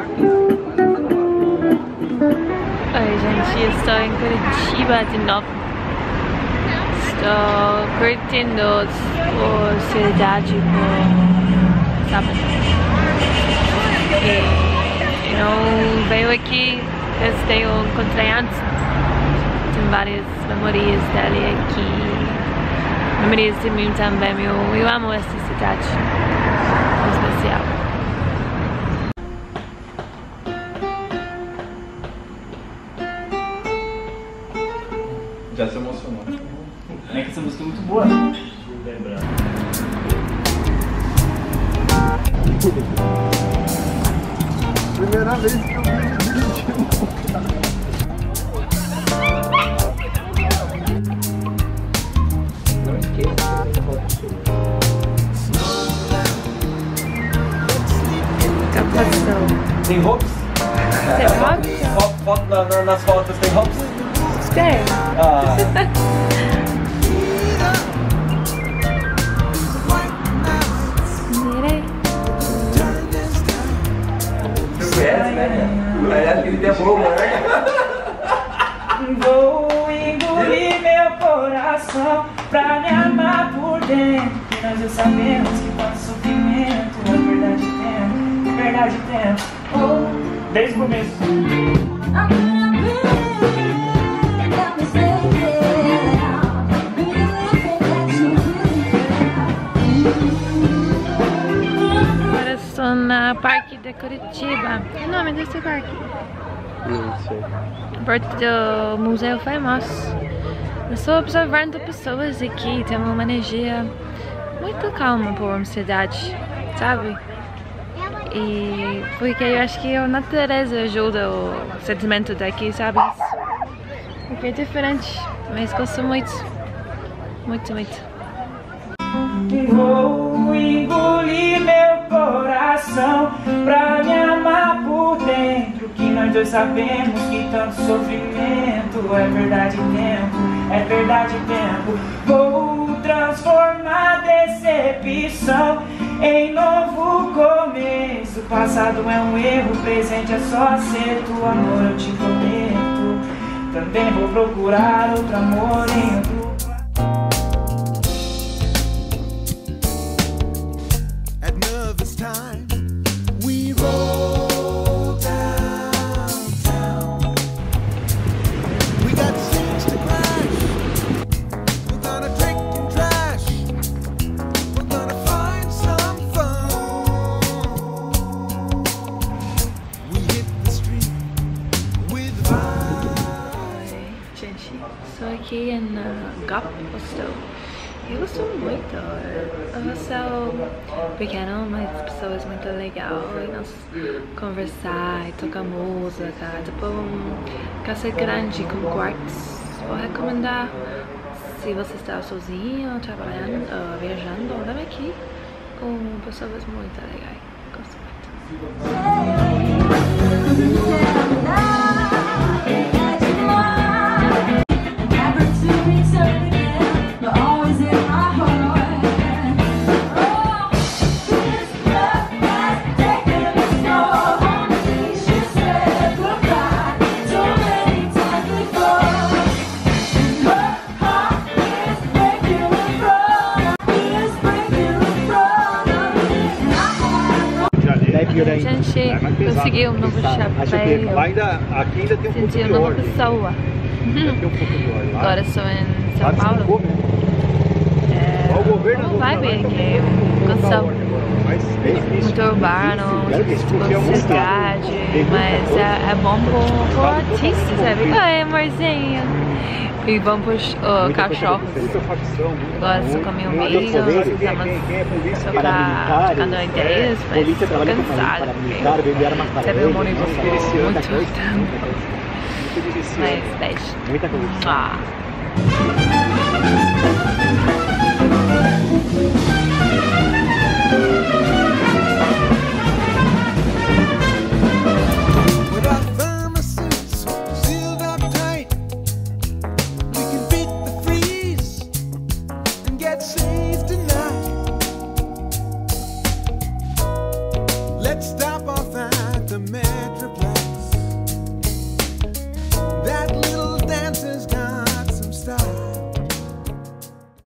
Oi, gente, estou em Curitiba de novo. Estou curtindo a cidade por sábado. E eu venho aqui desde o encontrei. Tem várias memórias dele aqui. Memórias de mim também. Eu, eu amo esta cidade. É especial. Já se emocionou. É que essa música é muito boa. Primeira vez que eu vi ele dirigindo. Capacão. Tem hops? Você pode? Fo- Foto na- na- nas fotos tem hops? Tem. Ah, Mirei. você conhece, né? Tempo, né? Vou engolir meu coração pra me amar por dentro. E nós já sabemos que quando sofrimento é verdade tempo, é verdade tempo. Oh, desde o começo. De Curitiba. Que nome desse parque? Não sei. Perto do Museu Famoso. Eu estou observando pessoas aqui, tem uma energia muito calma por uma cidade, sabe? E porque eu acho que a natureza ajuda o sentimento daqui, sabe? Porque é diferente, mas gosto muito. Muito, muito. Vou engolir coração pra me amar por dentro. Que nós dois sabemos que tanto sofrimento é verdade tempo, é verdade tempo. Vou transformar decepção em novo começo. Passado é um erro, presente é só acerto. Amor, eu te prometo. Também vou procurar outro amor em outro Estou aqui na Gap Hostel. Eu gosto muito. Um hostel pequeno, mas pessoas muito legal. E nós conversar e tocar música. Tipo, um casa grande com quartos. Vou recomendar se você está sozinho, trabalhando, ah, viajando, vem aqui com pessoas muito legais. Gosto muito. Gente, conseguiu um novo chapéu. ainda, aqui ainda tem um pouco Senti uma nova pessoa. Agora estou em São Paulo. né? É, uma vibe vai aqui, colocar gosto ordem agora, Mas é difícil. muito urbano, tipo é cidade, mas é, é bom pro, pro Estado artista, totalmente sabe? envolvido. Oi, amorzinho. E pro uh, cachorros. meu muita amigo, polícia. estamos é Paramilitares, trocando ideias, mas com cansada. Sabe, o miliciano, muito miliciano. Mas beijo. Muita coisa. Ah.